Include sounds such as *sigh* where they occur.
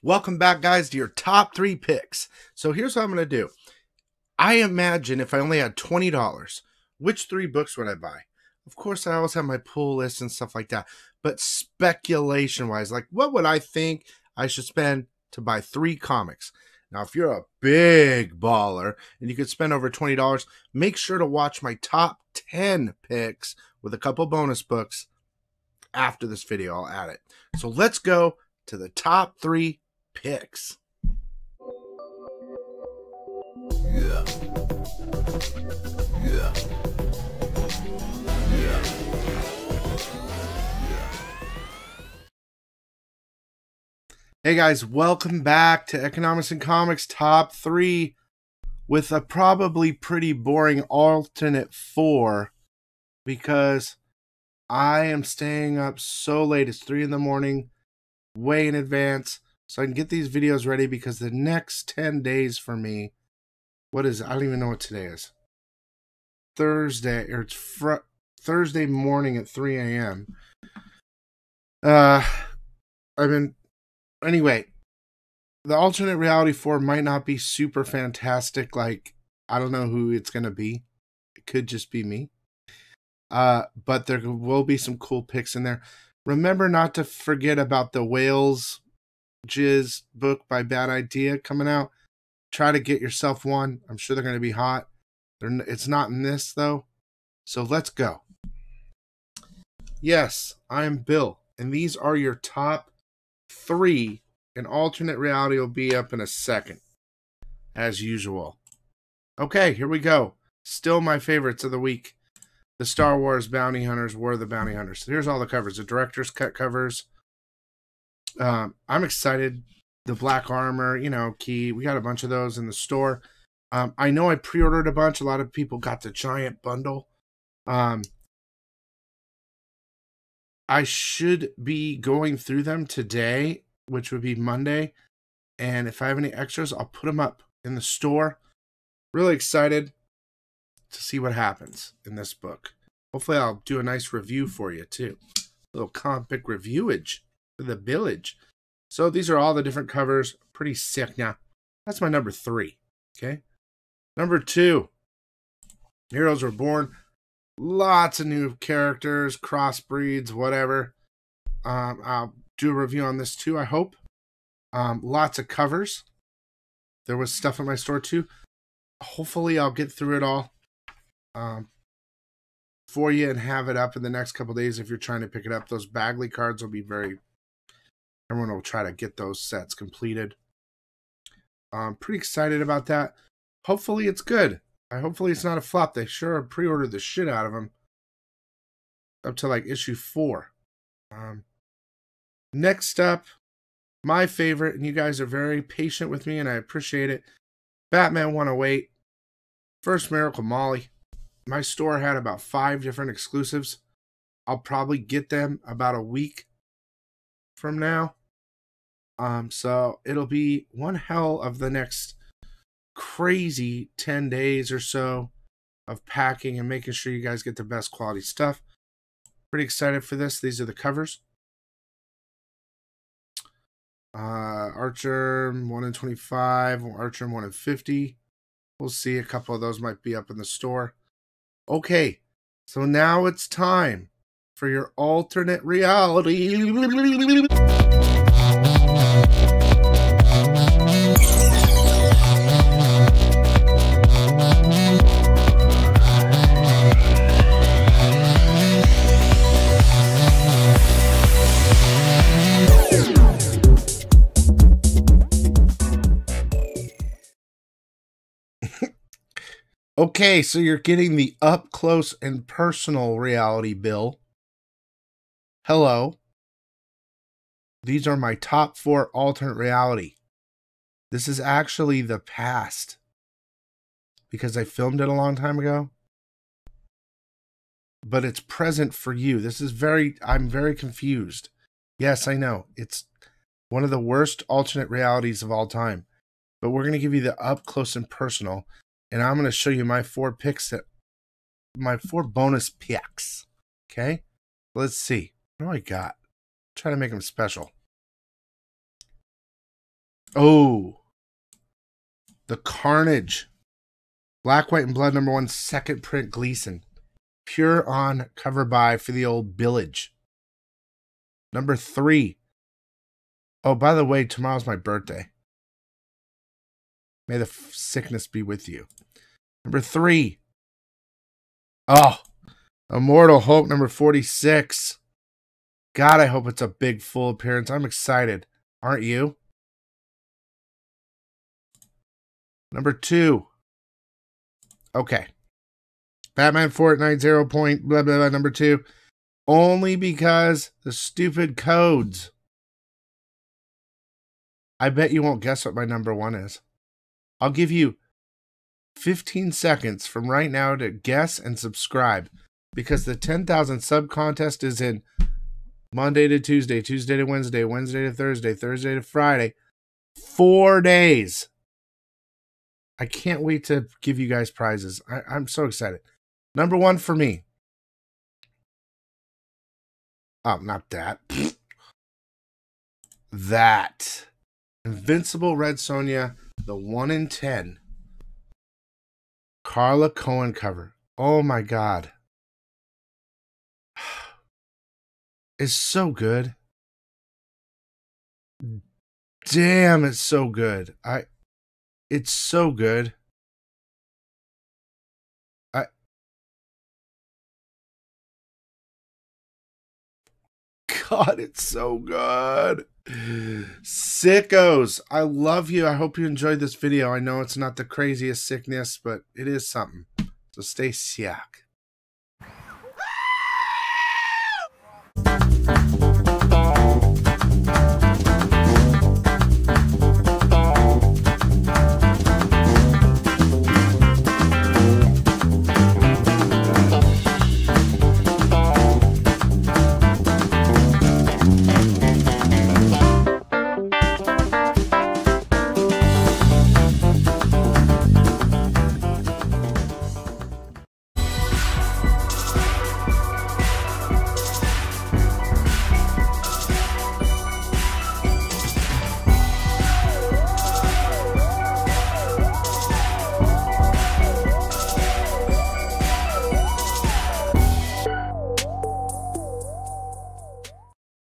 Welcome back, guys, to your top three picks. So here's what I'm going to do. I imagine if I only had $20, which three books would I buy? Of course, I always have my pull list and stuff like that. But speculation wise, like what would I think I should spend to buy three comics? Now, if you're a big baller and you could spend over $20, make sure to watch my top 10 picks with a couple bonus books after this video. I'll add it. So let's go to the top three picks. Yeah. Yeah. Hey guys, welcome back to Economics in Comics Top 3 with a probably pretty boring alternate 4 because I am staying up so late. It's 3 in the morning, way in advance so I can get these videos ready because the next 10 days for me, what is? I don't even know what today is. Thursday, or it's fr- Thursday morning at 3 a.m. Uh, I've been, anyway, the alternate reality 4 might not be super fantastic. Like, I don't know who it's going to be. It could just be me. Uh, but there will be some cool picks in there. Remember not to forget about the whales Jizz book by Bad Idea coming out. Try to get yourself one. I'm sure they're going to be hot. They're, it's not in this, though. So let's go. Yes, I am Bill, and these are your top three. An alternate reality will be up in a second, as usual. Okay, here we go. Still my favorites of the week. The Star Wars Bounty Hunters War of the Bounty Hunters. So here's all the covers the director's cut covers um, I'm excited. The black armor, you know, key. We got a bunch of those in the store. Um, I know I pre-ordered a bunch. A lot of people got the giant bundle. Um, I should be going through them today, which would be Monday. And if I have any extras, I'll put them up in the store. Really excited to see what happens in this book. Hopefully, I'll do a nice review for you too. A little comic reviewage the village. So these are all the different covers. Pretty sick. Now, that's my number three. Okay. Number two, Heroes Reborn. Lots of new characters, crossbreeds, whatever. Um, I'll do a review on this too, I hope. Um, lots of covers. There was stuff in my store too. Hopefully, I'll get through it all um, for you and have it up in the next couple days if you're trying to pick it up. Those Bagley cards will be very everyone will try to get those sets completed. I'm pretty excited about that. Hopefully it's good. I hopefully it's not a flop. They sure pre-ordered the shit out of them up to like issue four. Um, next up, my favorite, and you guys are very patient with me, and I appreciate it. Batman 108, First Miracle Molly. My store had about five different exclusives. I'll probably get them about a week from now. Um, so it'll be one hell of the next crazy 10 days or so of packing and making sure you guys get the best quality stuff. Pretty excited for this. These are the covers. Uh, Archer 1 in 25, Archer 1 in 50. We'll see. A couple of those might be up in the store. Okay, so now it's time for your alternate reality. Okay, so you're getting the up close and personal reality, Bill. Hello. These are my top four alternate reality. This is actually the past because I filmed it a long time ago. But it's present for you. This is very, I'm very confused. Yes, I know. It's one of the worst alternate realities of all time. But we're going to give you the up close and personal and I'm going to show you my four picks that my four bonus picks. Okay, let's see. What do I got? Try to make them special. Oh. The Carnage. Black, White, and Blood number one, second print Gleason. Pure on cover by for the old Village. Number three. Oh, by the way, tomorrow's my birthday. May the f- sickness be with you. Number three. Oh, Immortal Hulk number 46. God, I hope it's a big full appearance. I'm excited. Aren't you? Number two. Okay. Batman Fortnite zero point blah blah blah number two. Only because the stupid codes. I bet you won't guess what my number one is. I'll give you 15 seconds from right now to guess and subscribe because the 10,000 sub contest is in Monday to Tuesday, Tuesday to Wednesday, Wednesday to Thursday, Thursday to Friday. Four days. I can't wait to give you guys prizes. I, I'm so excited. Number one for me. Oh, not that. *sniffs* that. Invincible Red Sonja, the 1 in 10. Carla Cohen cover. Oh my God. *sighs* It's so good. Damn, it's so good. I it's so good. I *laughs* God, it's so good. Sickos, I love you. I hope you enjoyed this video. I know it's not the craziest sickness, but it is something. So stay sick.